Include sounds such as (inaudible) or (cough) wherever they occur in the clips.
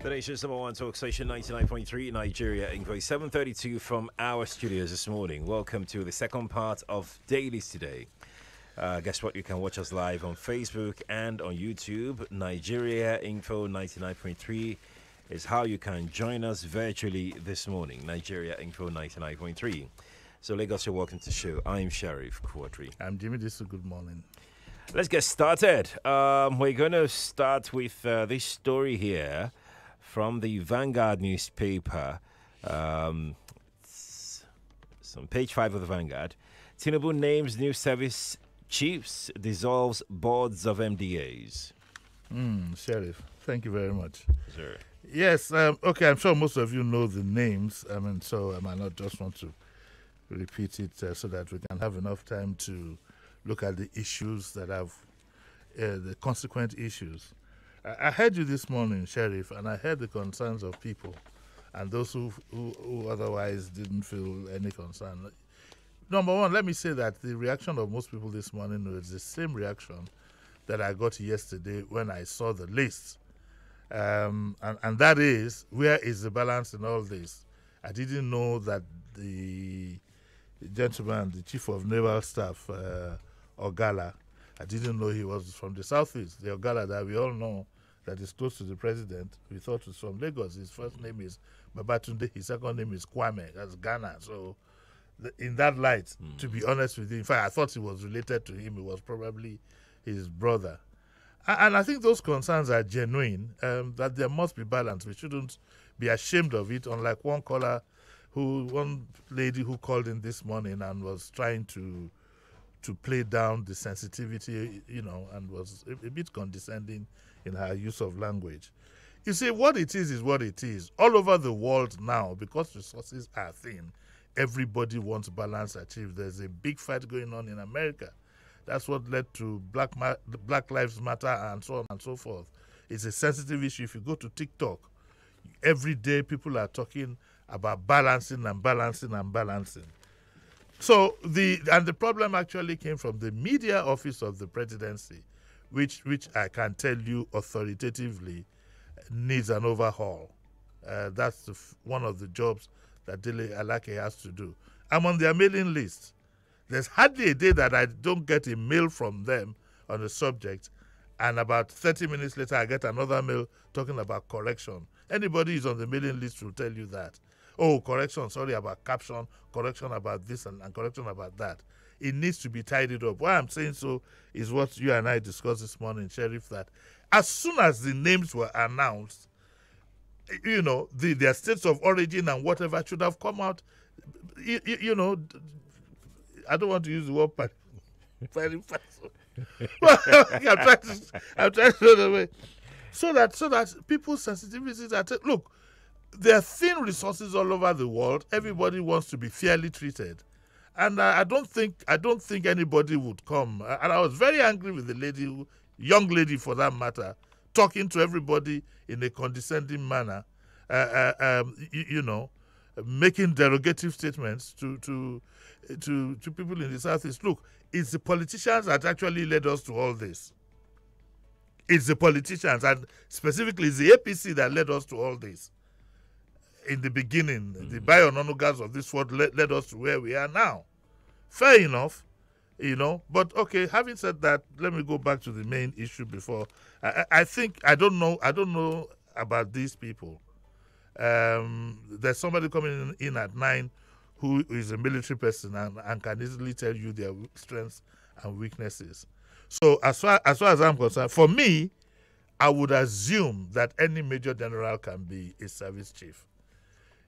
The nation's number one talk station, 99.3 Nigeria English, 7.32 from our studios this morning. Welcome to the second part of Dailies today. Uh, guess what? You can watch us live on Facebook and on YouTube. Nigeria Info 99.3 is how you can join us virtually this morning. Nigeria Info 99.3. So, Lagos, you're welcome to the show. I'm Sheriff Quadry. I'm Jimi Disu. Good morning. Let's get started. Um, we're going to start with uh, this story here from the Vanguard newspaper. Um, it's on page five of the Vanguard. Tinubu names new service chiefs, dissolves boards of MDAs. Mm, Sheriff, thank you very much. Sir. Yes, um, okay, I'm sure most of you know the names. I mean, so I might not just want to repeat it uh, so that we can have enough time to look at the issues that have uh, the consequent issues. I, heard you this morning, Sheriff, and I heard the concerns of people and those who, who, who otherwise didn't feel any concern. Number one, let me say that the reaction of most people this morning was the same reaction that I got yesterday when I saw the list. Um, and, and that is, where is the balance in all this? I didn't know that the gentleman, the chief of naval staff, uh, Ogalla, I didn't know he was from the southeast. The Ogalla that we all know that is close to the president, we thought was from Lagos. His first name is Babatunde, his second name is Kwame, that's Ghana. So, the, in that light, mm. to be honest with you, in fact, I thought he was related to him. It was probably his brother. And I think those concerns are genuine, um, that there must be balance. We shouldn't be ashamed of it, unlike one caller who, one lady who called in this morning and was trying to to play down the sensitivity, you know, and was a, a bit condescending in her use of language. You see, what it is is what it is. All over the world now, because resources are thin, everybody wants balance achieved. There's a big fight going on in America that's what led to Black, Ma- Black Lives Matter and so on and so forth. It's a sensitive issue. If you go to TikTok, every day people are talking about balancing and balancing and balancing. So the and the problem actually came from the media office of the presidency, which which I can tell you authoritatively needs an overhaul. Uh, that's one of the jobs that Dele Alake has to do. I'm on their mailing list. There's hardly a day that I don't get a mail from them on the subject, and about 30 minutes later, I get another mail talking about correction. Anybody who's on the mailing list will tell you that. Oh, correction, sorry about caption, correction about this, and, and correction about that. It needs to be tidied up. Why I'm saying so is what you and I discussed this morning, Sheriff, that as soon as the names were announced, you know, the, their states of origin and whatever should have come out, you, you know, I don't want to use the word but very fast. I'm trying to, I'm trying to the way. So that, so that people's sensitivities are, t- look, there are thin resources all over the world. Everybody wants to be fairly treated. And I, I don't think, I don't think anybody would come. And I was very angry with the lady, who, young lady for that matter, talking to everybody in a condescending manner. Uh, uh, um, you, you know, making derogative statements to to to to people in the southeast. Look, it's the politicians that actually led us to all this. It's the politicians, and specifically it's the APC that led us to all this. In the beginning, mm-hmm. the Bayo Onanugas of this world led, led us to where we are now. Fair enough, you know. But okay, having said that, let me go back to the main issue before. I, I think I don't know. I don't know about these people. Um, there's somebody coming in, at nine who is a military person and, and can easily tell you their strengths and weaknesses. So as far as far as I'm concerned, for me, I would assume that any major general can be a service chief.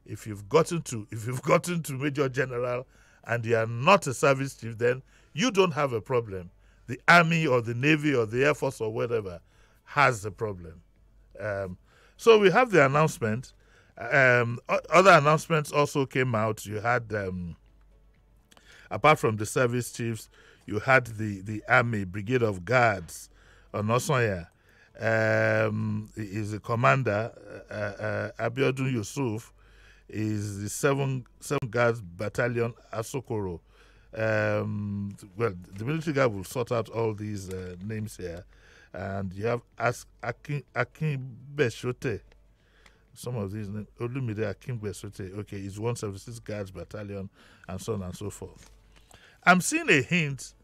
If you've gotten to if you've (laughs) gotten to major general and you are not a service chief, then you don't have a problem. The army or the navy or the air force or whatever has the problem. Um, so we have the announcement um, other announcements also came out. You had, um, apart from the service chiefs, you had the, the Army Brigade of Guards on Osoya. Um, is the commander, uh, uh, Abiodun Yusuf, is the 7, seven Guards Battalion Asokoro. Um, well, the military guy will sort out all these uh, names here. And you have As- Akin, Akin Beshote some of these names. Olumide Akingbesote, okay, is 176 Guards Battalion, and so on and so forth. I'm seeing a hint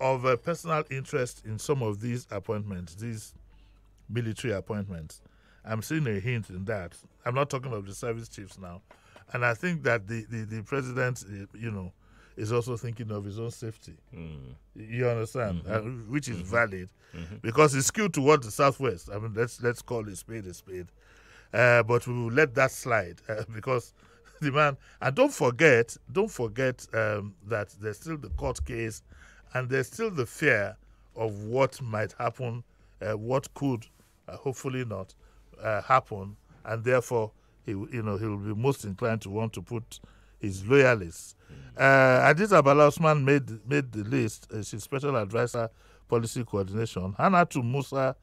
of a personal interest in some of these appointments, these military appointments. I'm seeing a hint in that. I'm not talking of the service chiefs now. And I think that the, the, the president, eh, you know, is also thinking of his own safety. Mm. You understand, Mhm. uh, which is Mhm. valid Mhm. because it's skewed towards the southwest. I mean, let's let's call a spade a spade. Uh, but we will let that slide uh, (laughs) because the man. And don't forget, don't forget um, that there's still the court case, and there's still the fear of what might happen, uh, what could, uh, hopefully not, uh, happen, and therefore he, you know, he will be most inclined to want to put his loyalists. Uh, Hadiza Bala Usman made made the list. Uh, she's special advisor, policy coordination. Hanatu Musa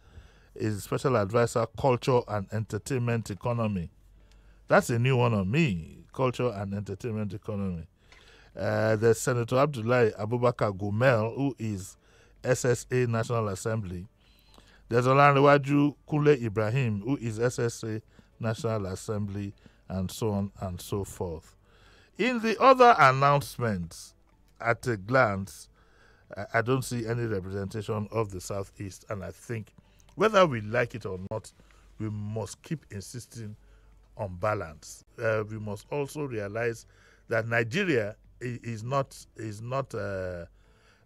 is special advisor, culture and entertainment economy. That's a new one on me, culture and entertainment economy. Uh, there's Senator Abdullahi Abubakar Gumel, who is SSA National Assembly. There's Olanrewaju Kunle Ibrahim, who is SSA National Assembly, and so on and so forth. In the other announcements, at a glance, I- don't see any representation of the Southeast, and I think whether we like it or not, we must keep insisting on balance. Uh, we must also realize that Nigeria is not is not uh,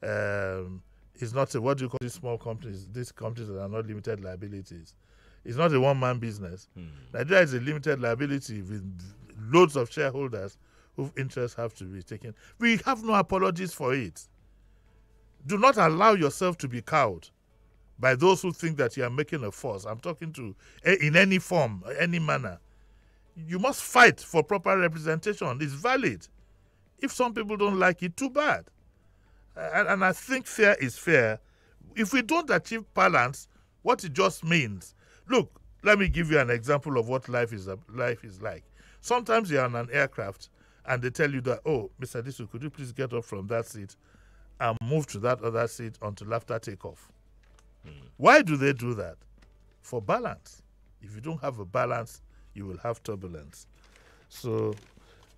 um, is not a what do you call these small companies? These companies that are not limited liabilities. It's not a one man business. Mm. Nigeria is a limited liability with loads of shareholders whose interests have to be taken. We have no apologies for it. Do not allow yourself to be cowed by those who think that you are making a fuss. I'm talking to eh, in any form, any manner. You must fight for proper representation. It's valid. If some people don't like it, too bad. And, and I think fair is fair. If we don't achieve balance, what it just means. Look, let me give you an example of what life is life is like. Sometimes you're on an aircraft and they tell you that, oh, Mr. Disu, could you please get up from that seat and move to that other seat until after takeoff? Why do they do that? For balance. If you don't have a balance, you will have turbulence. So,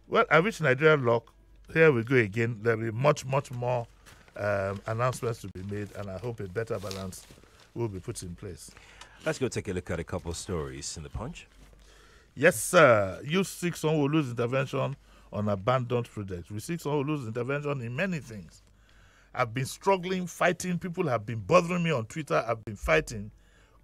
well, I wish Nigeria luck. Here we go again. There'll be much, much more um, announcements to be made, and I hope a better balance will be put in place. Let's go take a look at a couple of stories in the punch. Yes, sir. You seek Sanwo-Olu's intervention on abandoned projects. We seek Sanwo-Olu's intervention in many things. I've been struggling, fighting. People have been bothering me on Twitter. I've been fighting,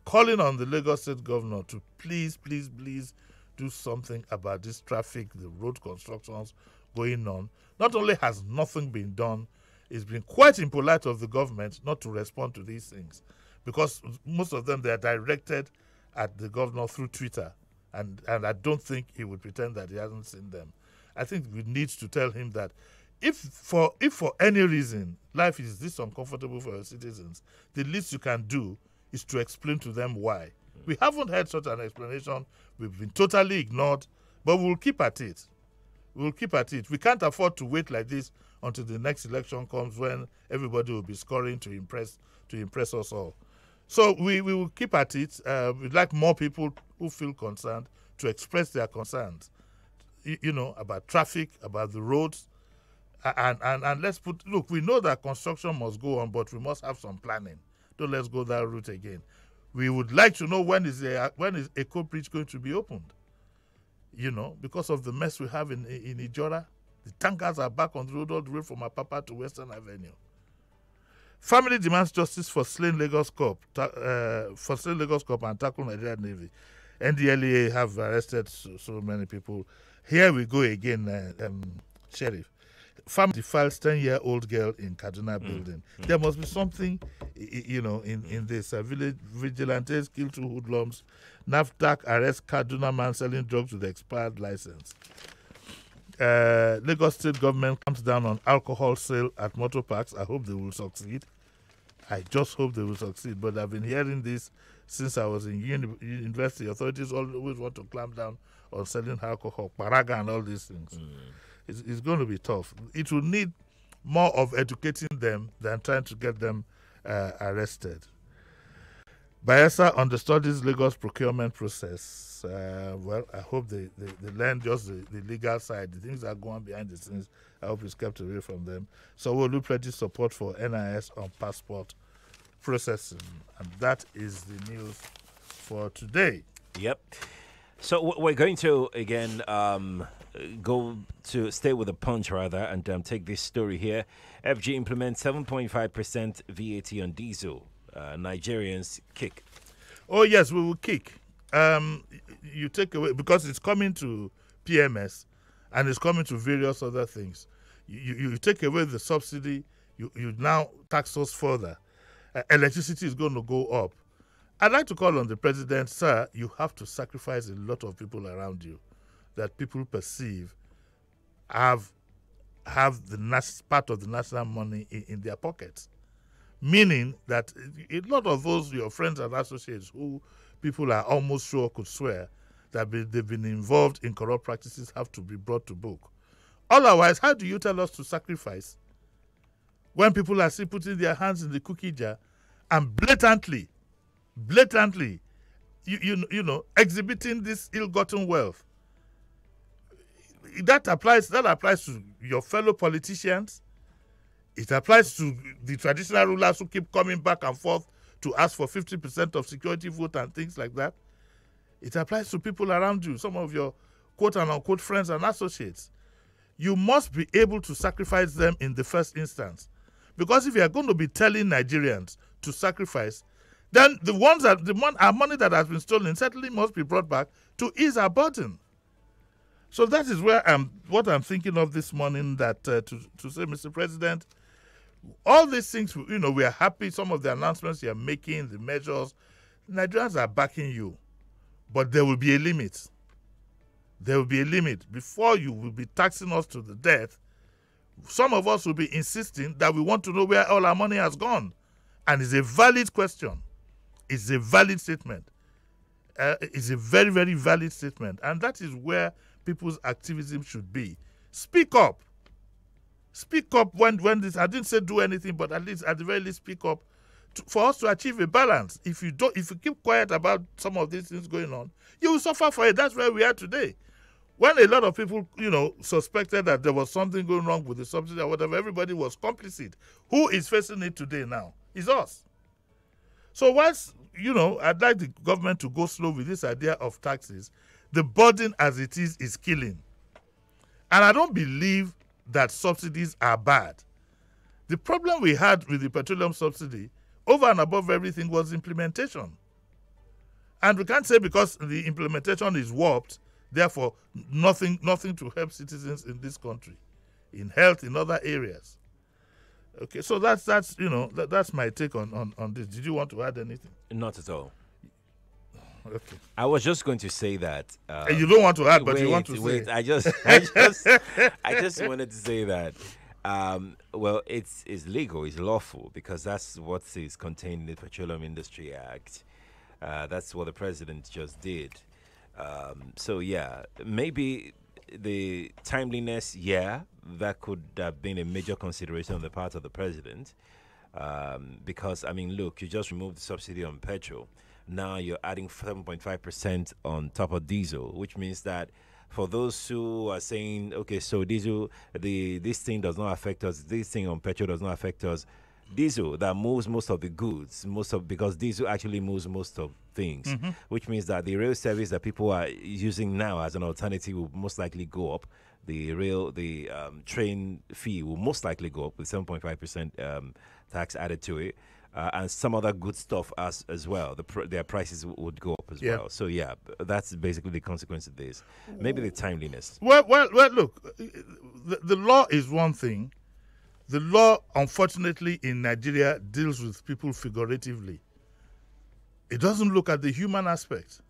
calling on the Lagos State Governor to please, please, please do something about this traffic, the road constructions going on. Not only has nothing been done, it's been quite impolite of the government not to respond to these things because most of them they are directed at the governor through Twitter, and and I don't think he would pretend that he hasn't seen them. I think we need to tell him that if for if for any reason life is this uncomfortable for your citizens, the least you can do is to explain to them why. We haven't had such an explanation. We've been totally ignored, but we'll keep at it. We'll keep at it. We can't afford to wait like this until the next election comes when everybody will be scoring to impress to impress us all. So we, we will keep at it. Uh, we'd like more people who feel concerned to express their concerns, you, you know, about traffic, about the roads. And, and, and let's put, look, we know that construction must go on, but we must have some planning. Don't let's go that route again. We would like to know when is a, when is Eko Bridge going to be opened? You know, because of the mess we have in, in Ijora. The tankers are back on the road all the way from Apapa to Western Avenue. Family demands justice for slain Lagos Corp, uh, for slain Lagos Corp and tackle Nigerian Navy. NDLEA have arrested so, so many people. Here we go again, uh, um, Sheriff. Family defiles 10-year-old girl in Kaduna building. There must be something, you know, in, in this. Uh, village vigilantes kill two hoodlums. NAFDAC arrests Kaduna man selling drugs with expired license uh, Lagos State government comes down on alcohol sale at motor parks. I hope they will succeed. I just hope they will succeed. But I've been hearing this since I was in uni- university. Authorities always want to clamp down on selling alcohol, paraga, and all these things. It's, it's going to be tough. It will need more of educating them than trying to get them uh, arrested. Bayelsa understudies Lagos procurement process. Uh, well, I hope they, they, they learn just the, the legal side. The things that are going behind the scenes, I hope it's kept away from them. Sanwo-Olu pledges support for NIS on passport processing. And that is the news for today. Yep. So we're going to again um, go to stay with the punch rather and um, take this story here. FG implements 7.5% VAT on diesel. Uh, Nigerians kick. Oh yes, we will kick. Um, you take away because it's coming to PMS, and it's coming to various other things. You, you, take away the subsidy. You, you now tax us further. Uh, electricity is going to go up. I'd like to call on the president, sir. You have to sacrifice a lot of people around you that people perceive have have the part of the national money in, in their pockets meaning that a lot of those your friends and associates who people are almost sure could swear that be, they've been involved in corrupt practices have to be brought to book. Otherwise, how do you tell us to sacrifice when people are still putting their hands in the cookie jar and blatantly, blatantly, you, you, you know, exhibiting this ill-gotten wealth? That applies. That applies to your fellow politicians it applies to the traditional rulers who keep coming back and forth to ask for 50% of security vote and things like that. It applies to people around you, some of your quote and unquote friends and associates. You must be able to sacrifice them in the first instance. Because if you are going to be telling Nigerians to sacrifice, then the ones that the mon- our money that has been stolen certainly must be brought back to ease our burden. So that is where I'm what I'm thinking of this morning that uh, to, to say, Mr. President, all these things, you know, we are happy. Some of the announcements you're making, the measures, Nigerians are backing you. But there will be a limit. There will be a limit. Before you will be taxing us to the death, some of us will be insisting that we want to know where all our money has gone. And it's a valid question. It's a valid statement. Uh, it's a very, very valid statement. And that is where people's activism should be. Speak up speak up when when this i didn't say do anything but at least at the very least speak up to, for us to achieve a balance. If you don't if you keep quiet about some of these things going on you will suffer for it. That's where we are today. When a lot of people you know suspected that there was something going wrong with the subsidy or whatever everybody was complicit. Who is facing it today now? Is us. So once you know i'd like the government to go slow with this idea of taxes the burden as it is is killing. And i don't believe that subsidies are bad. The problem we had with the petroleum subsidy, over and above everything, was implementation. And we can't say because the implementation is warped, therefore nothing nothing to help citizens in this country, in health, in other areas. Okay, so that's that's you know that, that's my take on, on on this. Did you want to add anything? Not at all. (laughs) Okay. I was just going to say that. Uh, And you don't want to add, but wait, you want to wait. say. I just, (laughs) I just, I just wanted to say that. Um, well, it's it's legal, it's lawful because that's what is contained in the Petroleum Industry Act. Uh, that's what the president just did. Um, so yeah, maybe the timeliness, yeah, that could have been a major consideration on the part of the president. Um, because I mean, look, you just removed the subsidy on petrol. Now you're adding 7.5% on top of diesel, which means that for those who are saying, okay, so diesel, the this thing does not affect us, this thing on petrol does not affect us. Diesel that moves most of the goods, most of because diesel actually moves most of things, which means that the rail service that people are using now as an alternative will most likely go up. The rail, the um, train fee will most likely go up with 7.5% um, tax added to it uh, and some other good stuff as as well. The pr- their prices w- would go up as Yeah. well. So yeah, that's basically the consequence of this. Maybe the timeliness. Well, well, well. Look, the, the law is one thing. The law, unfortunately, in Nigeria deals with people figuratively. It doesn't look at the human aspect.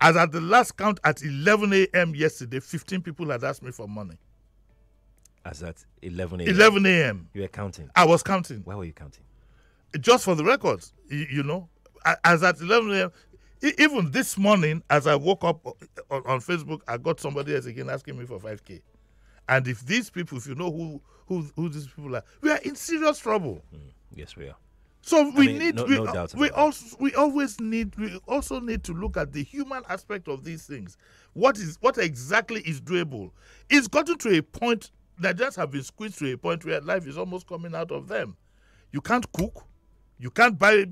As at the last count at 11 a.m. yesterday, 15 people had asked me for money. As at 11 a.m. 11 a.m. You were counting. I was counting Where were you counting? Just for the records, you, you know. As at 11 a.m., even this morning, as I woke up uh, on, on Facebook, I got somebody else again asking me for 5K. And if these people, if you know who, who, who these people are, we are in serious trouble. Mm, yes, we are. So we mean, need no- we, no we also we always need we also need to look at the human aspect of these things. What is what exactly is doable? It's gotten to a point that just have been squeezed to a point where life is almost coming out of them. You can't cook, you can't buy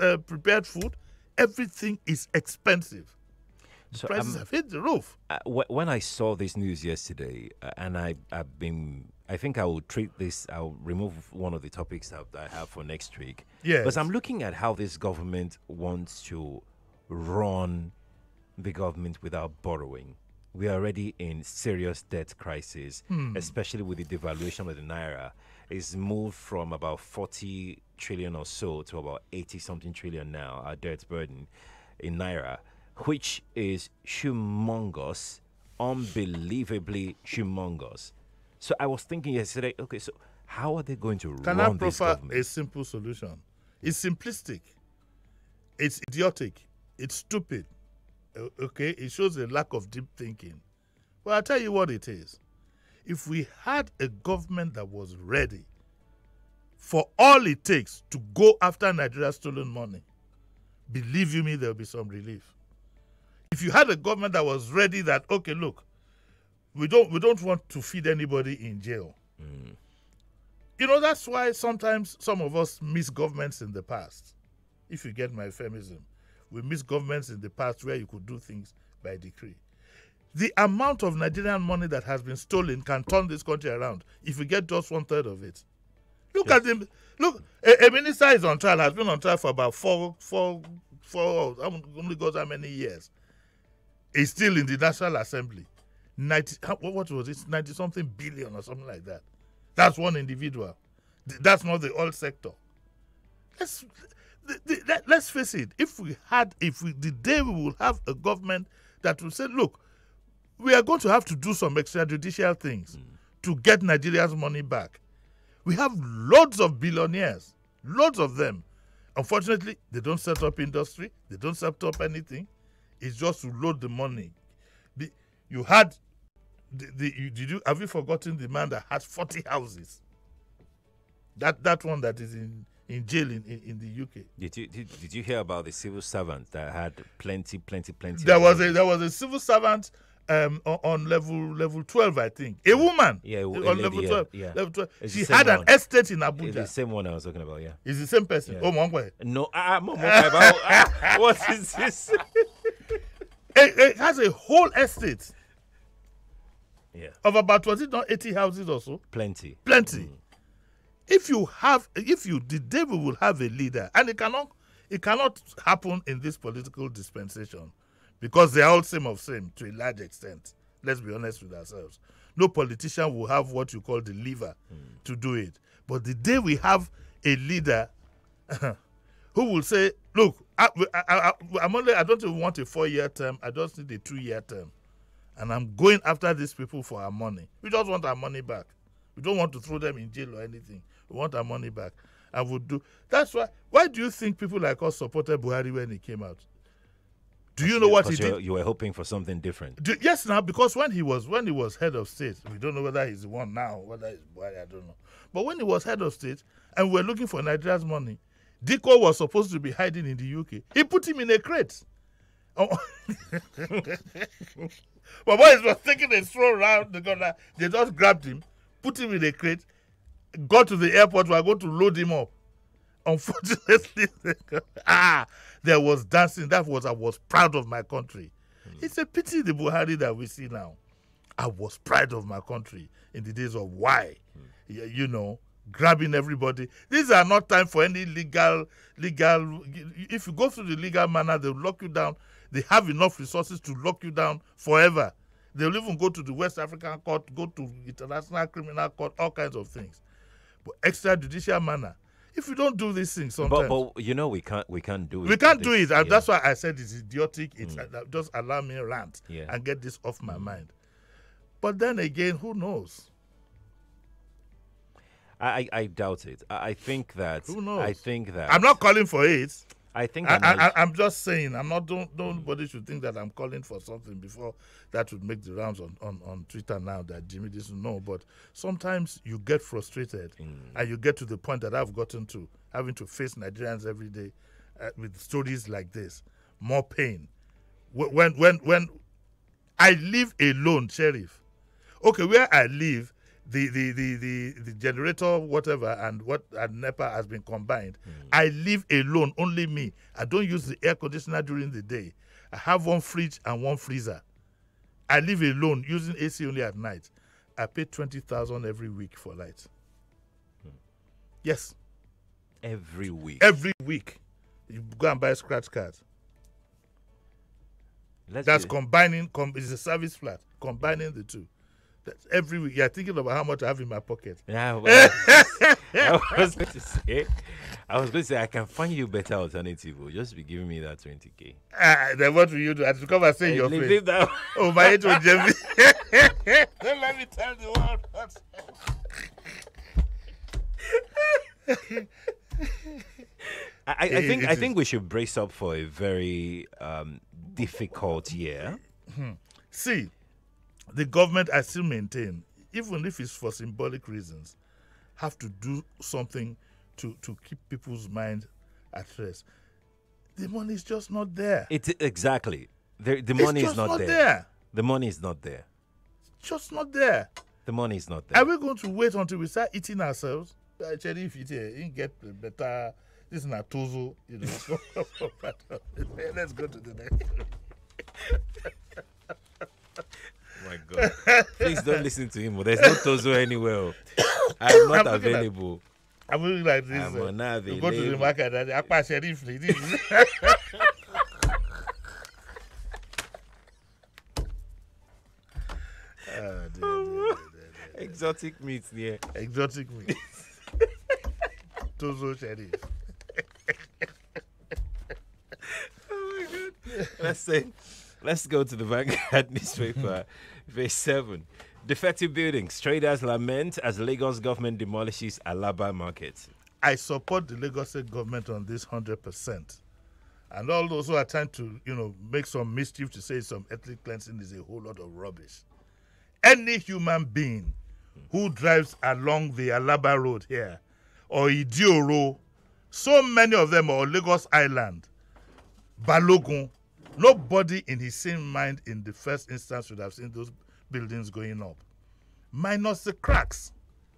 uh, prepared food. Everything is expensive. So Prices um, have hit the roof. uh, when I saw this news yesterday, uh, and I I've been I think I will treat this. I'll remove one of the topics that I have for next week. Yes. Because I'm looking at how this government wants to run the government without borrowing. We are already in serious debt crisis, especially with the devaluation of the naira. It's moved from about 40 trillion or so to about 80 something trillion now, our debt burden in naira, which is humongous, unbelievably humongous. So I was thinking yesterday, okay, so how are they going to Can I run this proffer government? a simple solution? It's simplistic. It's idiotic. It's stupid. Okay, it shows a lack of deep thinking. Well, I'll tell you what it is. If we had a government that was ready for all it takes to go after Nigeria's stolen money, believe you me, there'll be some relief. If you had a government that was ready, that okay, look, we don't we don't want to feed anybody in jail. Mm. You know, that's why sometimes some of us miss governments in the past. If you get my euphemism, we miss governments in the past where you could do things by decree. The amount of Nigerian money that has been stolen can turn this country around if we get just one third of it. Look at him. Look, a, a minister is on trial, has been on trial for about four, four, four, how many- only goes how many years. He's still in the National Assembly. 90, what was it? 90 something billion or something like that. That's one individual. That's not the oil sector. Let's let, let's face it. If we had, if we the day we will have a government that will say, look, we are going to have to do some extrajudicial things hmm. to get Nigeria's money back. We have loads of billionaires, loads of them. Unfortunately, they don't set up industry, they don't set up anything. It's just to load the money. The, you had the, the you, did you have you forgotten the man that has 40 houses? That that one that is in, in jail in, in, in the UK. Did you did, did you hear about the civil servant that had plenty, plenty, plenty? There was money? a there was a civil servant um on, level level 12 I think. A woman. Yeah, a on lady, level yeah, 12. yeah. Level 12. It's She had an one. estate in It's the same one I was talking about. Yeah. It's the same person. Yeah. Oh, Mwangwe. No, ah, mo- mo- about- ah, what is this? It, it has a whole estate yeah, of about was it not 80 houses or so? plenty. plenty. If you have, if you, the devil will have a leader, and it cannot, it cannot happen in this political dispensation, because they are all same of same to a large extent. Let's be honest with ourselves. No politician will have what you call the lever to do it. But the day we have a leader (laughs) who will say, "Look, I, I, I, I'm only, I don't even want a four-year term. I just need a two-year term." and I'm going after these people for our money. We just want our money back. We don't want to throw them in jail or anything. We want our money back. And we'll do. That's why. Why do you think people like us supported Buhari when he came out? Do you know what he did? you were hoping for something different. Do, yes, now because when he was when he was head of state, we don't know whether he's the one now, whether it's Buhari, I don't know. But when he was head of state and we were looking for Nigeria's money, Dikko was supposed to be hiding in the UK. He put him in a crate. Oh. (laughs) but boys was taking a stroll around the corner. They just grabbed him, put him in a crate, got to the airport. We are going to load him up. Unfortunately, (laughs) ah, there was dancing. That was I was proud of my country. It's a pity the Buhari that we see now. I was proud of my country in the days of why, Y- you know, grabbing everybody. These are not time for any legal, legal. If you go through the legal manner, they'll lock you down. They have enough resources to lock you down forever. They'll even go to the West African Court, go to International Criminal Court, all kinds of things. But extrajudicial manner. If you don't do these things, sometimes But but you know we can't we can't do it. we can't do it, and yeah. that's why I said it's idiotic. It's uh, just allow me rant Yeah. and get this off my mind. But then again, who knows? I, I doubt it. I, I think that Who knows? I think that I'm not calling for it. I think I, I, I'm just saying. I'm not. Don't. Nobody should think that I'm calling for something before that would make the rounds on, on, on Twitter now that Jimi doesn't know. But sometimes you get frustrated Mm. and you get to the point that I've gotten to, having to face Nigerians every day uh, with stories like this. More pain. When when when I live alone, sheriff. Okay, where I live, the the the the, the generator, whatever, and what and NEPA has been combined. Hmm. I live alone, only me. I don't use the air conditioner during the day. I have one fridge and one freezer. I live alone, using AC only at night. I pay twenty thousand every week for light. Hmm. Yes, Every week. every week. You go and buy a scratch card. Let's That's combining. Com- it's a service flat. Combining the two. That's every week. You're thinking about how much I have in my pocket. Yeah, well, (laughs) I was going to say, I was going to say, I can find you better alternative. oh, Just be giving me that 20k. Ah, then what will you do? I have to come and say your leave face. it that Oh, my age will. (laughs) Then let me tell the world. I, I, It- think it I think we should brace up for a very um, difficult year. See, the government, I still maintain, even if it's for symbolic reasons, have to do something to, to keep people's mind at rest. The money is just not there. It exactly. The, the It's money is just not, not there. there. The money is not there. Just not there. The money is not there. Are we going to wait until we start eating ourselves? Actually, if it you get better, this is not tozo, you know. (laughs) Let's go to the next. (laughs) my God. Please don't listen to him. oh. There's no Tozo anywhere. oh. I'm (coughs) not I'm looking at- available. I'm looking like this. I'm uh, not you go to the market and Sheriff. ni- this is- Ah, dear, dear, dear, dear. Exotic meats there. Exotic meat. (laughs) Tozo Sheriff. Let's say, let's go to the Vanguard (laughs) newspaper, verse 7. Defective buildings. Traders lament as Lagos government demolishes Alaba market. I support the Lagos State government on this hundred percent. And all those who are trying to, you know, make some mischief to say some ethnic cleansing is a whole lot of rubbish. Any human being who drives along the Alaba Road here or Idioro, so many of them are Lagos Island, Balogun, nobody in his sane mind in the first instance should have seen those buildings going up. Minus the cracks.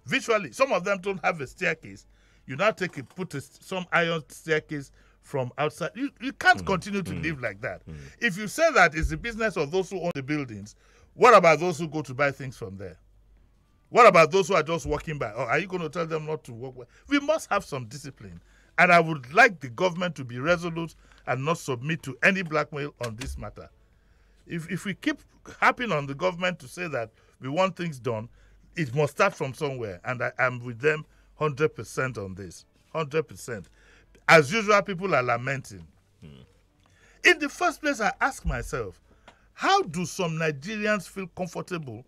Visually some of them don't have a staircase. You now take it put a, some iron staircase from outside. You, you can't mm, continue to mm, live like that. Mm. if you say that it's the business of those who own the buildings what about those who go to buy things from there? What about those who are just walking by? Or are you going to tell them not to walk by? we must have some discipline and i would like the government to be resolute and not submit to any blackmail on this matter if if we keep harping on the government to say that we want things done, it must start from somewhere. And I am with them hundred percent on this. Hundred percent. As usual, people are lamenting. In the first place, I ask myself, how do some Nigerians feel comfortable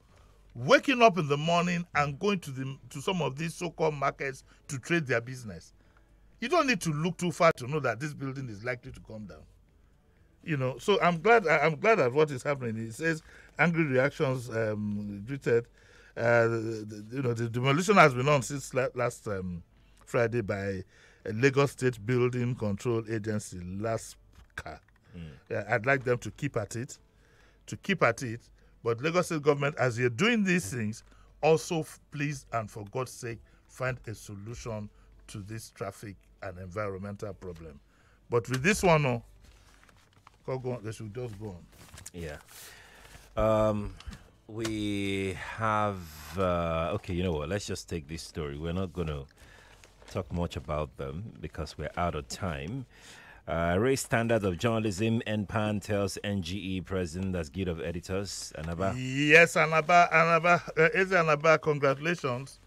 waking up in the morning and going to the to some of these so-called markets to trade their business? You don't need to look too far to know that this building is likely to come down. You know so i'm glad i'm glad at what is happening it says angry reactions um greeted uh the, the- you know the demolition has been on since la- last um friday by a lagos state building control agency LASBCA yeah, i'd like them to keep at it to keep at it but lagos state government as you're doing these things also please and for god's sake find a solution to this traffic and environmental problem but with this one oh, Go on. They should just go on. Yeah. Um, we have. Uh, okay, you know what? Let's just take this story. We're not going to talk much about them because we're out of time. Uh, raise standards of journalism. NPAN tells NGE president as guild of editors. Anaba. Yes, Anaba, Anaba, uh, Anaba, congratulations.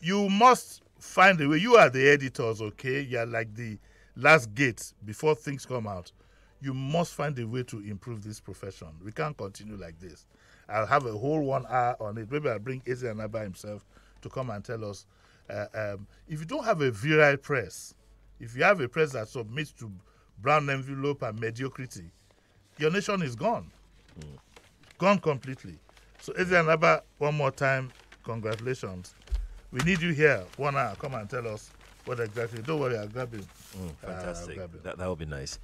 You must find a way. You are the editors, okay? You are like the last gate before things come out. You must find a way to improve this profession. We can't continue like this. I'll have a whole one hour on it. Maybe I'll bring Eze Anaba himself to come and tell us. Uh, um, if you don't have a virile press, if you have a press that submits to brown envelope and mediocrity, your nation is gone gone completely. So Eze Anaba, one more time, congratulations. We need you here. One hour, come and tell us what exactly. Don't worry, I'll grab it. Mm, Uh, fantastic. grab that that would be nice.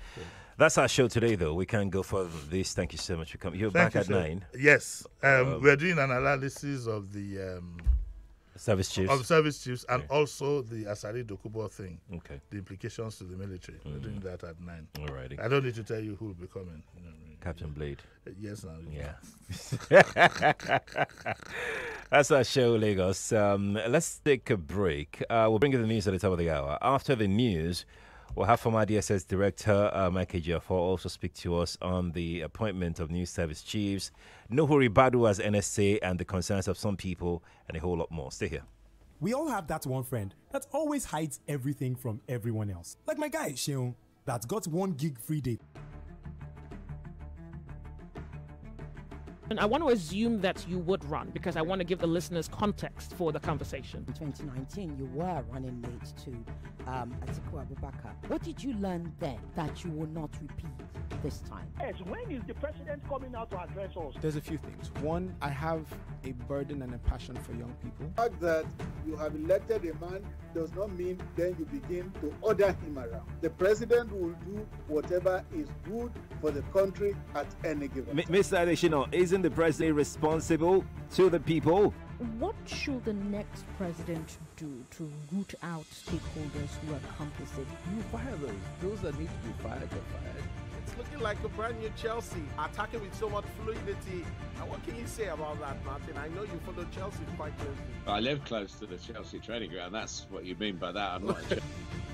That's our show today, though. We can't go further than this. Thank you so much for coming. You're Thank back you, at sir. nine. Yes, um, Um, we're doing an analysis of the um, Service chiefs. of service chiefs and also the Asari Dokubo thing, okay. the implications to the military. We're doing that at nine. Alrighty. I don't need to tell you who will be coming. You know what I mean? Captain Blade. Yes, now. Yeah. (laughs) That's our show, Lagos. Um, let's take a break. Uh, we'll bring you the news at the top of the hour. After the news, we'll have former DSS Director uh, Mike Ejiofor also speak to us on the appointment of new service chiefs, Nuhu Ribadu as NSA, and the concerns of some people, and a whole lot more. Stay here. We all have that one friend that always hides everything from everyone else. Like my guy, Sheung, that's got one gig free date. And I want to assume that you would run because I want to give the listeners context for the conversation. In 2019, you were running mate to um, Atiku Abubakar. What did you learn then that you will not repeat this time? Yes, when is the president coming out to address us? There's a few things. One, I have a burden and a passion for young people. The fact that you have elected a man does not mean then you begin to order him around. The president will do whatever is good for the country at any given time. Mr. Adeshino, isn't the president responsible to the people? What should the next president do to root out stakeholders who are complicit? You fire those. Those that need to be fired are fired. It's looking like a brand new Chelsea, attacking with so much fluidity. And what can you say about that, Martin? I know you follow Chelsea quite closely. I live close to the Chelsea training ground. That's what you mean by that. I'm not. a Chelsea (laughs)